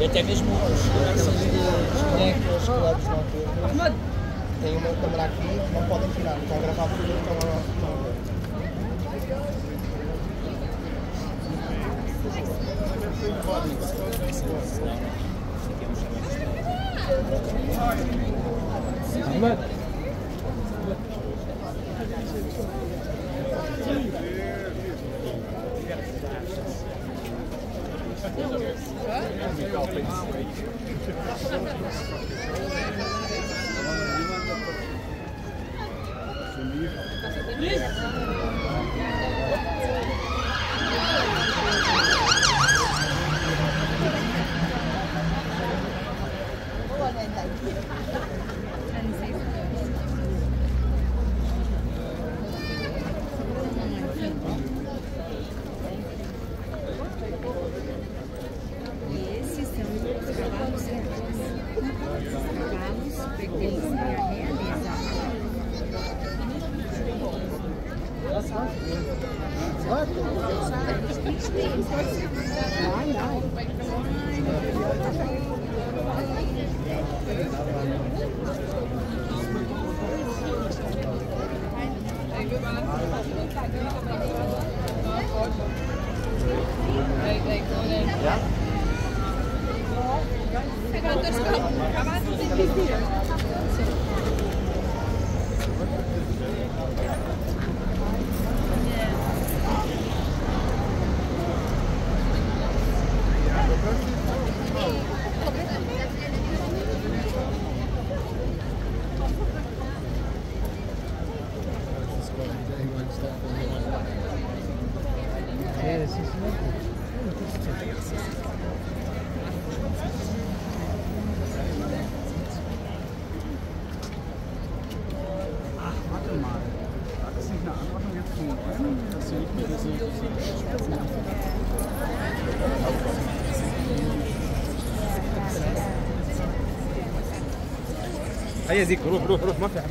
E até mesmo os seguranças dos bonecos, clubes noturnos. Tem uma câmera aqui não podem tirar, está gravado tudo que estão a estão Luis. Ja. Jeg kan ikke هيا زيك روح روح روح ما في حد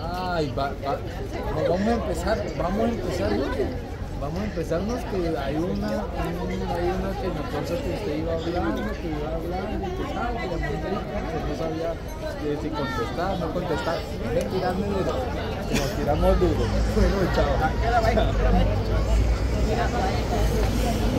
Ay, va, va- Vamos a empezar, vamos a empezar. ¿no? Vamos a empezarnos que hay una, un- hay una que me acuerdo que usted iba hablando, que iba hablando, que estaba, no sabía eh, si contestar, no contestar. Ven, tirarme duro. Nos tiramos duro. Bueno, chao. よろしくお願いします。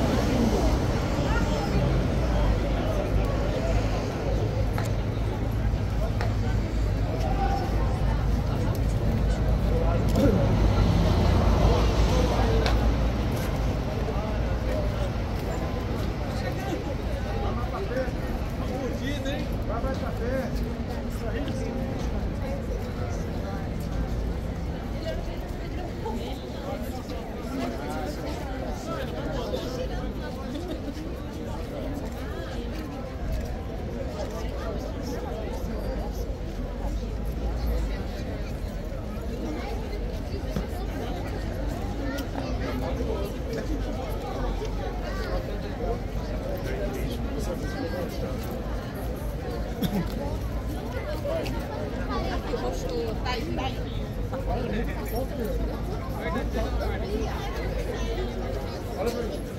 Thank you.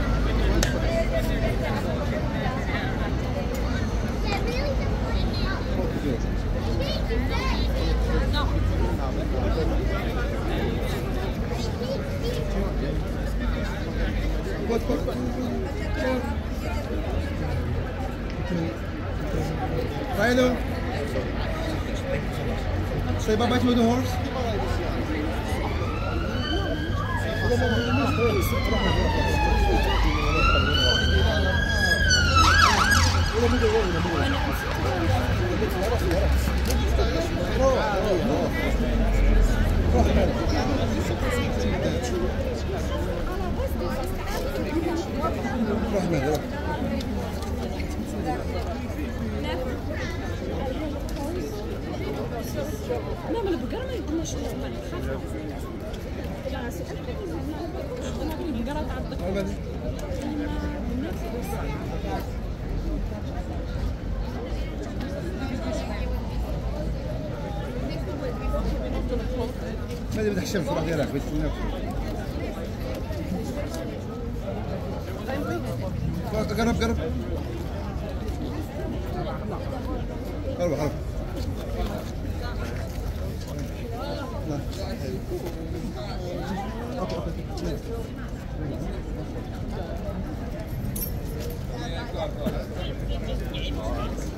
Rhino. Say bye bye to the horse. روح هناك روح مام البقر ما يقولناش زعما خاف لا سي أنا البقره ما بدي احشم الفرح ديالك بيتسناك قرب قرب. قرب قرب. 오케이 오케이 오케이 음.